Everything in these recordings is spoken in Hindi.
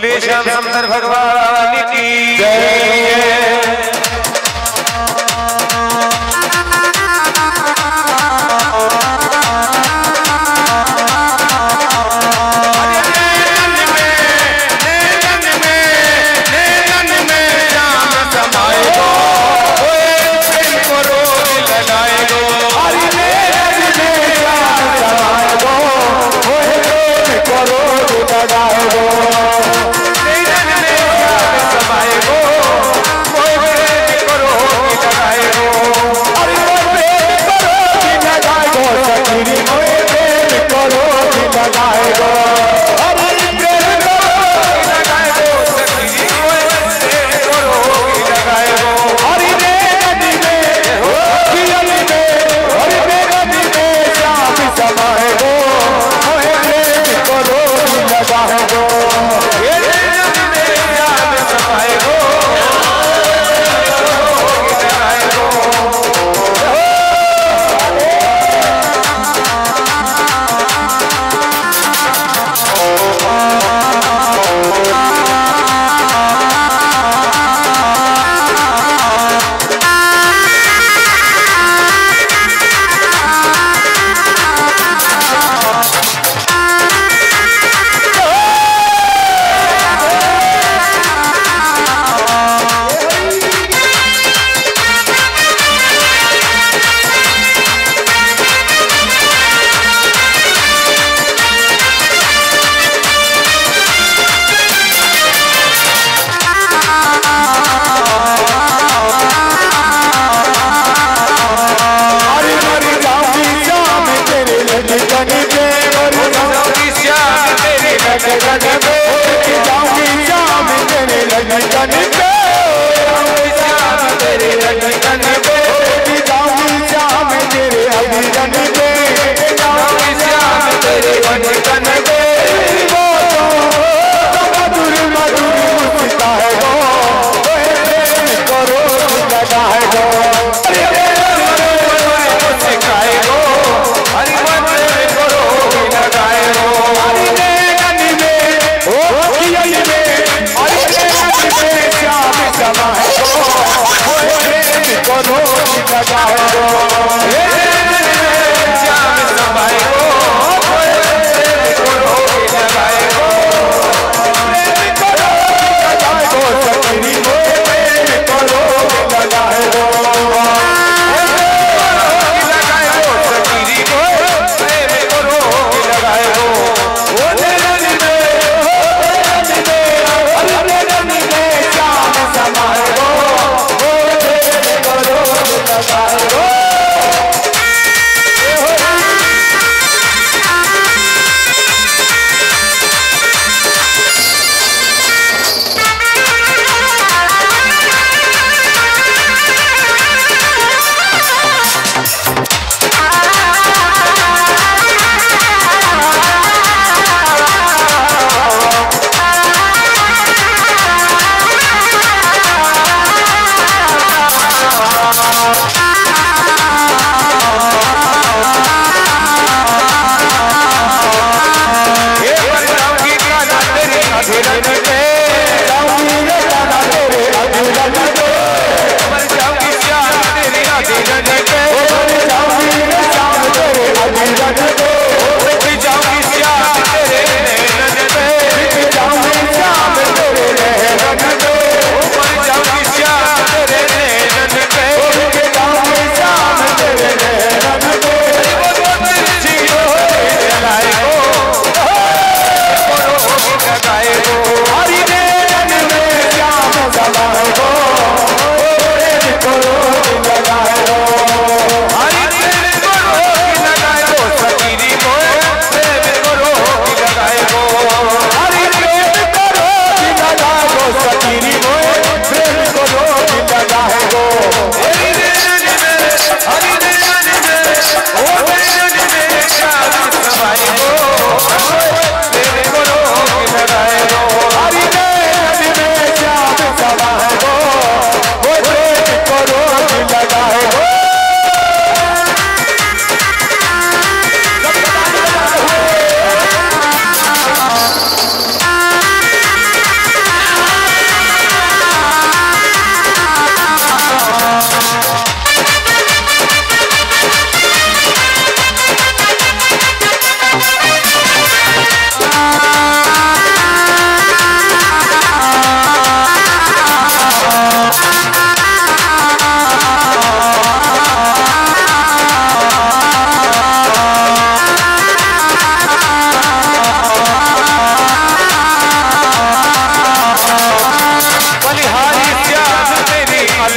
बोलिए श्याम सुंदर भगवान की। जय।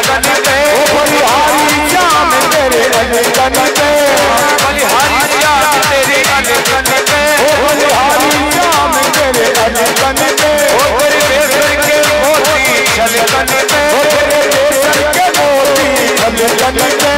अगन पे बलिहारी श्याम तेरे अगन पे बलिहारी श्याम तेरे अगन पे बलिहारी श्याम तेरे अगन पे तेरे बेसन के मोती छलकन पे तेरे बेसन के मोती छलकन पे